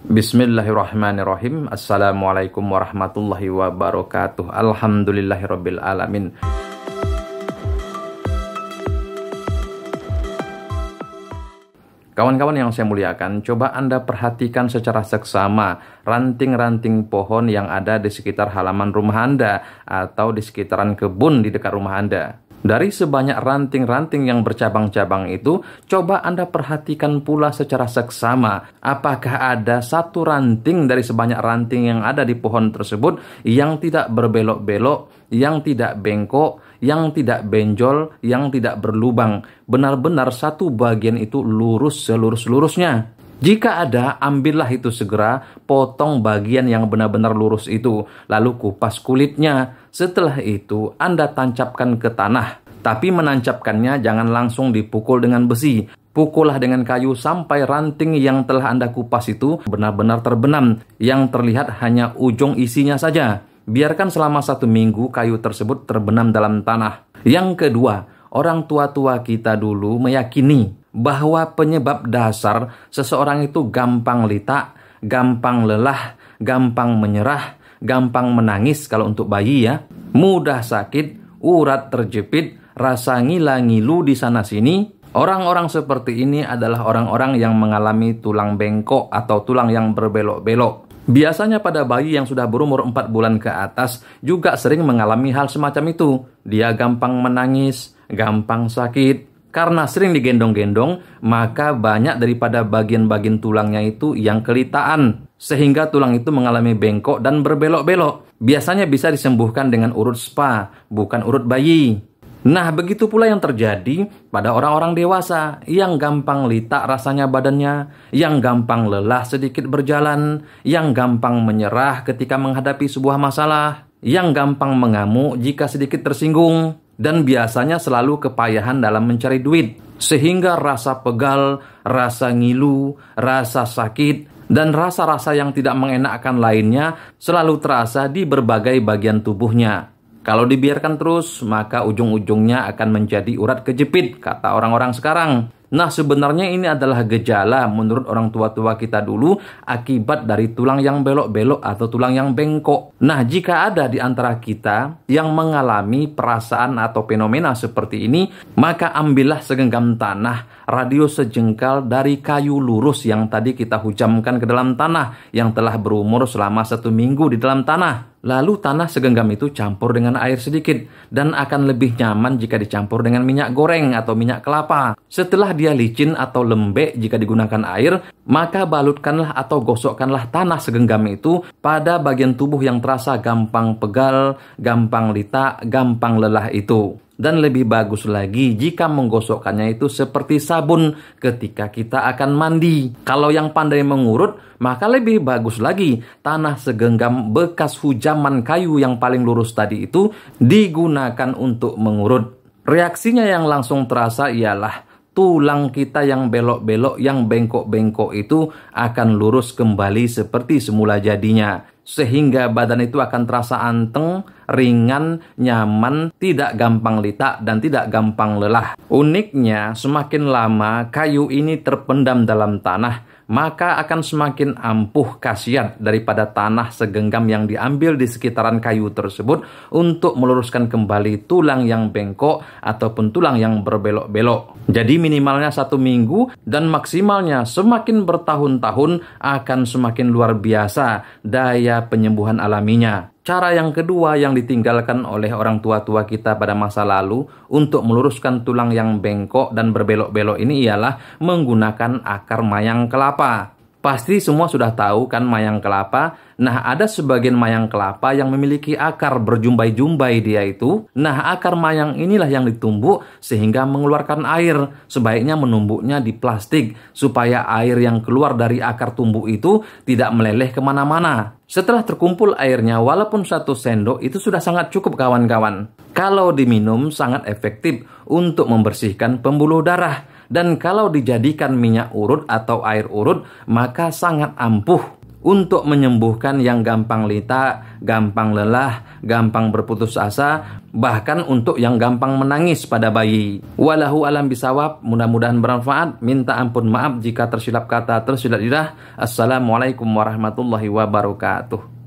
Bismillahirrahmanirrahim. Assalamualaikum warahmatullahi wabarakatuh. Alhamdulillahirabbil alamin. Kawan-kawan yang saya muliakan, coba Anda perhatikan secara seksama ranting-ranting pohon yang ada di sekitar halaman rumah Anda atau di sekitaran kebun di dekat rumah Anda. Dari sebanyak ranting-ranting yang bercabang-cabang itu, coba Anda perhatikan pula secara seksama, apakah ada satu ranting dari sebanyak ranting yang ada di pohon tersebut yang tidak berbelok-belok, yang tidak bengkok, yang tidak benjol, yang tidak berlubang. Benar-benar satu bagian itu lurus selurus-lurusnya. Jika ada, ambillah itu segera, potong bagian yang benar-benar lurus itu, lalu kupas kulitnya. Setelah itu, Anda tancapkan ke tanah. Tapi menancapkannya jangan langsung dipukul dengan besi. Pukullah dengan kayu sampai ranting yang telah Anda kupas itu benar-benar terbenam. Yang terlihat hanya ujung isinya saja. Biarkan selama satu minggu kayu tersebut terbenam dalam tanah. Yang kedua, orang tua-tua kita dulu meyakini bahwa penyebab dasar seseorang itu gampang lita, gampang lelah, gampang menyerah, gampang menangis kalau untuk bayi ya, mudah sakit, urat terjepit, rasa ngila-ngilu di sana sini. Orang-orang seperti ini adalah orang-orang yang mengalami tulang bengkok atau tulang yang berbelok-belok. Biasanya pada bayi yang sudah berumur 4 bulan ke atas juga sering mengalami hal semacam itu. Dia gampang menangis, gampang sakit, karena sering digendong-gendong, maka banyak daripada bagian-bagian tulangnya itu yang kelitaan, sehingga tulang itu mengalami bengkok dan berbelok-belok. Biasanya bisa disembuhkan dengan urut spa, bukan urut bayi. Nah, begitu pula yang terjadi pada orang-orang dewasa yang gampang litak rasanya badannya, yang gampang lelah sedikit berjalan, yang gampang menyerah ketika menghadapi sebuah masalah, yang gampang mengamuk jika sedikit tersinggung, dan biasanya selalu kepayahan dalam mencari duit, sehingga rasa pegal, rasa ngilu, rasa sakit, dan rasa-rasa yang tidak mengenakkan lainnya selalu terasa di berbagai bagian tubuhnya. Kalau dibiarkan terus, maka ujung-ujungnya akan menjadi urat kejepit, kata orang-orang sekarang. Nah, sebenarnya ini adalah gejala menurut orang tua-tua kita dulu akibat dari tulang yang belok-belok atau tulang yang bengkok. Nah, jika ada di antara kita yang mengalami perasaan atau fenomena seperti ini, maka ambillah segenggam tanah radio sejengkal dari kayu lurus yang tadi kita hujamkan ke dalam tanah yang telah berumur selama satu minggu di dalam tanah. Lalu tanah segenggam itu campur dengan air sedikit dan akan lebih nyaman jika dicampur dengan minyak goreng atau minyak kelapa. Setelah dia licin atau lembek jika digunakan air, maka balutkanlah atau gosokkanlah tanah segenggam itu pada bagian tubuh yang terasa gampang pegal, gampang litak, gampang lelah itu. Dan lebih bagus lagi jika menggosokkannya itu seperti sabun ketika kita akan mandi. Kalau yang pandai mengurut, maka lebih bagus lagi tanah segenggam bekas hujaman kayu yang paling lurus tadi itu digunakan untuk mengurut. Reaksinya yang langsung terasa ialah tulang kita yang belok-belok, yang bengkok-bengkok itu akan lurus kembali seperti semula jadinya sehingga badan itu akan terasa anteng, ringan, nyaman, tidak gampang litak, dan tidak gampang lelah. Uniknya, semakin lama kayu ini terpendam dalam tanah, maka akan semakin ampuh khasiat daripada tanah segenggam yang diambil di sekitaran kayu tersebut untuk meluruskan kembali tulang yang bengkok ataupun tulang yang berbelok-belok. Jadi minimalnya satu minggu dan maksimalnya semakin bertahun-tahun akan semakin luar biasa daya penyembuhan alaminya. Cara yang kedua yang ditinggalkan oleh orang tua-tua kita pada masa lalu untuk meluruskan tulang yang bengkok dan berbelok-belok ini ialah menggunakan akar mayang kelapa. Pasti semua sudah tahu kan mayang kelapa. Nah, ada sebagian mayang kelapa yang memiliki akar berjumbai-jumbai dia itu. Nah, akar mayang inilah yang ditumbuk sehingga mengeluarkan air. Sebaiknya menumbuknya di plastik supaya air yang keluar dari akar tumbuk itu tidak meleleh ke mana-mana. Setelah terkumpul airnya, walaupun satu sendok itu sudah sangat cukup kawan-kawan. Kalau diminum sangat efektif untuk membersihkan pembuluh darah dan kalau dijadikan minyak urut atau air urut, maka sangat ampuh untuk menyembuhkan yang gampang lita, gampang lelah, gampang berputus asa, bahkan untuk yang gampang menangis pada bayi. Walahu alam bisawab, mudah-mudahan bermanfaat. Minta ampun maaf jika tersilap kata, tersilap lidah. Assalamualaikum warahmatullahi wabarakatuh.